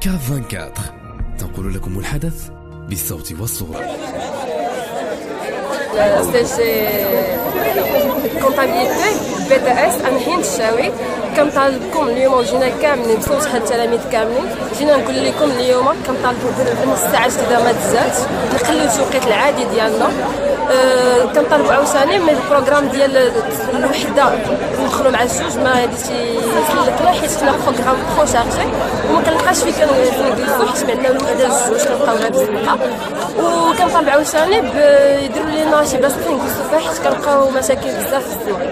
كاف 24 تنقل لكم الحدث بالصوت والصورة. stage comptabilité BTS أنا حين الشاوي كنطالبكم اليوم وجينا كاملين بصوت شحال التلاميذ كاملين جينا نقول لكم اليوم كنطالبوا بنص ساعه جديده ما تزادش نخليو التوقيت العادي ديالنا أه كنطالبوا عاوتاني من ال programme ديال الوحده ندخلوا مع الجوج ما هادي شي سلكنا حيت حنا بروغرام بخو شارجي وما كنلقاش فين كنجلسوا حيت عندنا الوحده الجوج كنلقاوها بزنقه وكنطالب عاوتاني يديروا لنا شي بلاصة فين نجلسوا حيت كنلقاو مشاكل بزاف في الزمان